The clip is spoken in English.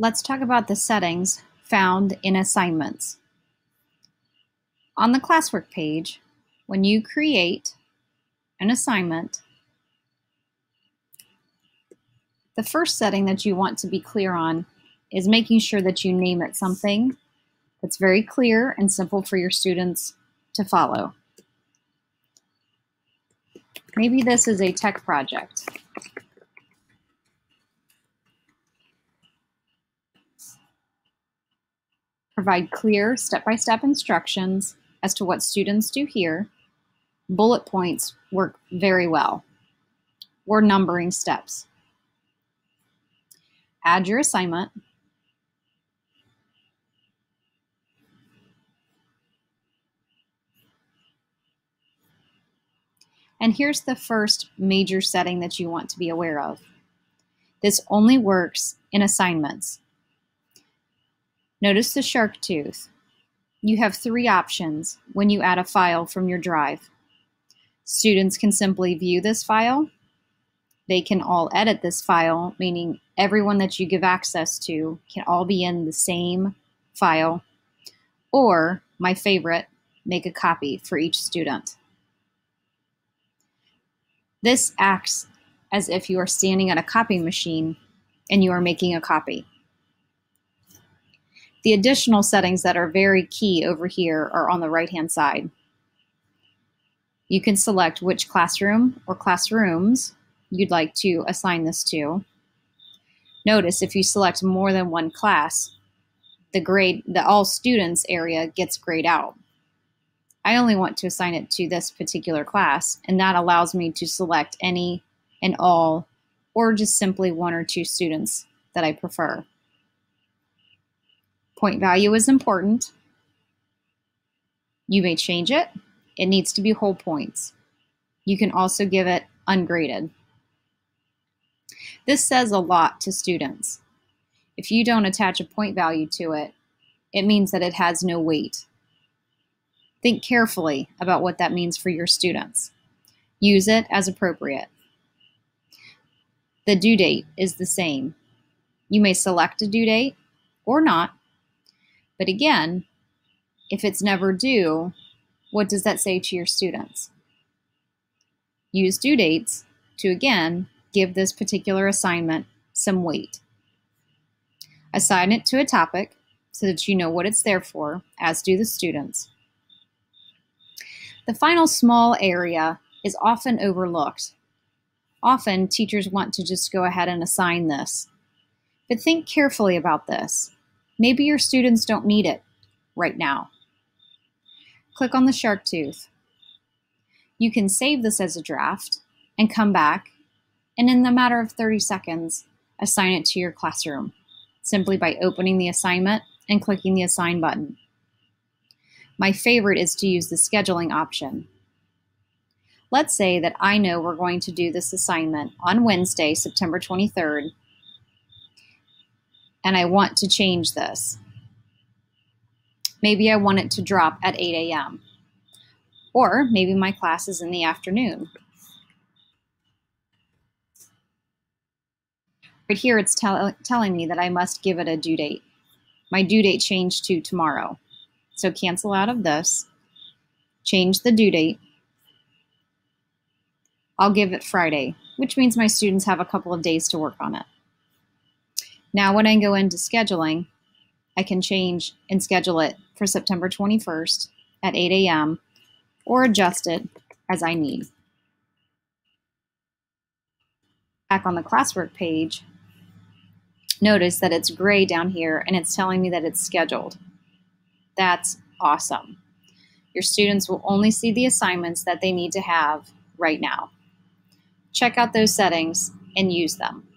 Let's talk about the settings found in assignments. On the classwork page, when you create an assignment, the first setting that you want to be clear on is making sure that you name it something that's very clear and simple for your students to follow. Maybe this is a tech project. Provide clear step-by-step -step instructions as to what students do here. Bullet points work very well, or numbering steps. Add your assignment. And here's the first major setting that you want to be aware of. This only works in assignments. Notice the shark tooth. You have three options when you add a file from your drive. Students can simply view this file. They can all edit this file, meaning everyone that you give access to can all be in the same file. Or, my favorite, make a copy for each student. This acts as if you are standing at a copy machine and you are making a copy. The additional settings that are very key over here are on the right-hand side. You can select which classroom or classrooms you'd like to assign this to. Notice if you select more than one class, the grade, the all students area gets grayed out. I only want to assign it to this particular class, and that allows me to select any and all, or just simply one or two students that I prefer. Point value is important. You may change it. It needs to be whole points. You can also give it ungraded. This says a lot to students. If you don't attach a point value to it, it means that it has no weight. Think carefully about what that means for your students. Use it as appropriate. The due date is the same. You may select a due date or not. But again, if it's never due, what does that say to your students? Use due dates to again give this particular assignment some weight. Assign it to a topic so that you know what it's there for, as do the students. The final small area is often overlooked. Often teachers want to just go ahead and assign this. But think carefully about this. Maybe your students don't need it right now. Click on the shark tooth. You can save this as a draft and come back and in the matter of 30 seconds, assign it to your classroom simply by opening the assignment and clicking the assign button. My favorite is to use the scheduling option. Let's say that I know we're going to do this assignment on Wednesday, September 23rd and I want to change this. Maybe I want it to drop at 8 a.m. Or maybe my class is in the afternoon. Right here, it's tell telling me that I must give it a due date. My due date changed to tomorrow. So cancel out of this, change the due date. I'll give it Friday, which means my students have a couple of days to work on it. Now when I go into scheduling, I can change and schedule it for September 21st at 8 a.m. or adjust it as I need. Back on the classwork page, notice that it's gray down here and it's telling me that it's scheduled. That's awesome. Your students will only see the assignments that they need to have right now. Check out those settings and use them.